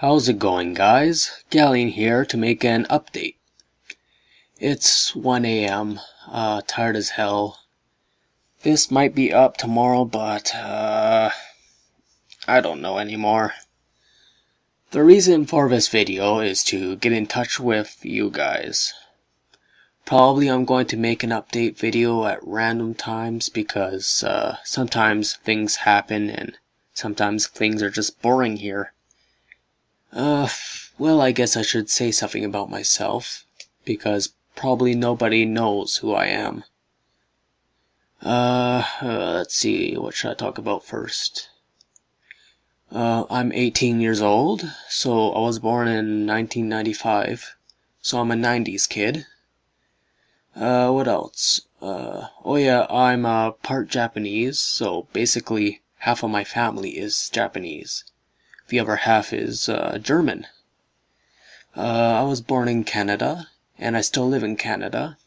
How's it going guys? Galleon here to make an update. It's 1 a.m. Uh, tired as hell. This might be up tomorrow, but uh, I don't know anymore. The reason for this video is to get in touch with you guys. Probably I'm going to make an update video at random times because uh, sometimes things happen and sometimes things are just boring here. Uh, well, I guess I should say something about myself, because probably nobody knows who I am. Uh, uh, let's see, what should I talk about first? Uh, I'm 18 years old, so I was born in 1995, so I'm a 90s kid. Uh, what else? Uh, oh yeah, I'm uh, part Japanese, so basically half of my family is Japanese. The other half is uh, German. Uh, I was born in Canada, and I still live in Canada.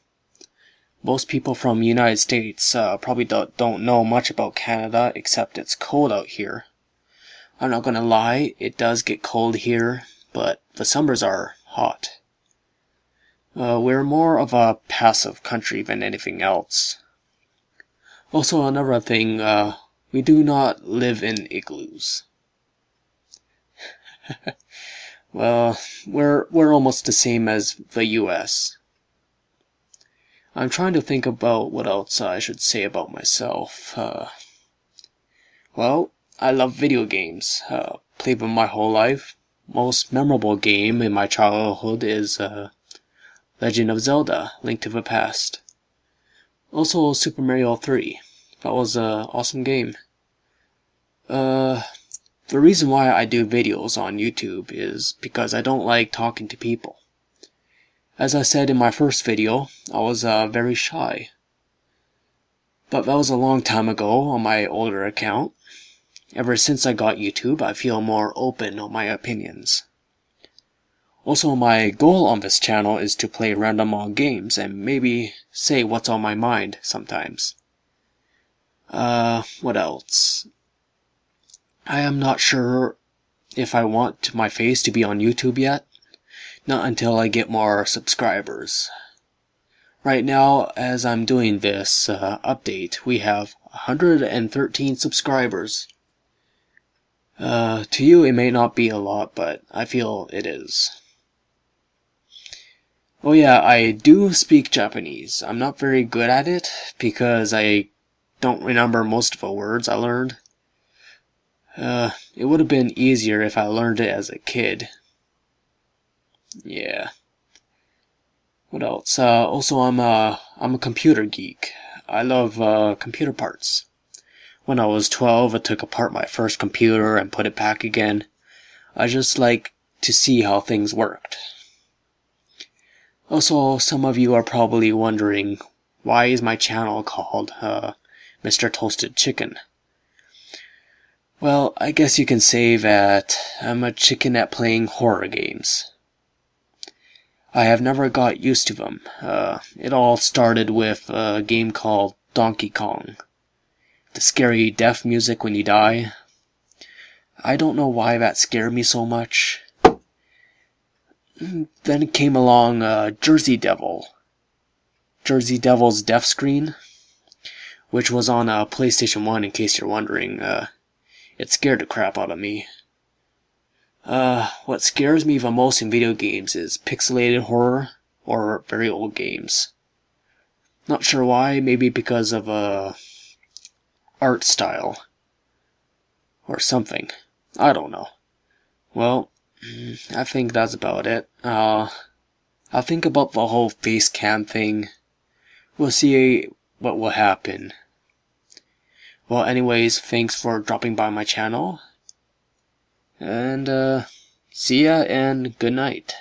Most people from United States uh, probably don't, don't know much about Canada, except it's cold out here. I'm not gonna lie, it does get cold here, but the summers are hot. Uh, we're more of a passive country than anything else. Also, another thing, uh, we do not live in igloos. well, we're we're almost the same as the US. I'm trying to think about what else I should say about myself. Uh, well, I love video games. Uh, played them my whole life. Most memorable game in my childhood is uh, Legend of Zelda: Link to the Past. Also, Super Mario 3. That was an awesome game. Uh, the reason why I do videos on YouTube is because I don't like talking to people. As I said in my first video, I was uh, very shy. But that was a long time ago on my older account. Ever since I got YouTube, I feel more open on my opinions. Also, my goal on this channel is to play random games and maybe say what's on my mind sometimes. Uh, what else? I am not sure if I want my face to be on YouTube yet. Not until I get more subscribers. Right now, as I'm doing this uh, update, we have 113 subscribers. Uh, to you, it may not be a lot, but I feel it is. Oh yeah, I do speak Japanese. I'm not very good at it because I don't remember most of the words I learned. Uh, it would have been easier if I learned it as a kid. Yeah. What else? Uh, also, I'm a I'm a computer geek. I love uh, computer parts. When I was 12, I took apart my first computer and put it back again. I just like to see how things worked. Also, some of you are probably wondering, why is my channel called uh, Mr. Toasted Chicken? Well, I guess you can say that I'm a chicken at playing horror games. I have never got used to them. Uh, it all started with a game called Donkey Kong. The scary death music when you die. I don't know why that scared me so much. Then came along uh, Jersey Devil. Jersey Devil's death screen, which was on uh, PlayStation 1 in case you're wondering. Uh, it scared the crap out of me. Uh, what scares me the most in video games is pixelated horror or very old games. Not sure why, maybe because of uh, art style or something. I don't know. Well, I think that's about it. Uh, I'll think about the whole face cam thing. We'll see what will happen. Well, anyways, thanks for dropping by my channel. And, uh, see ya and good night.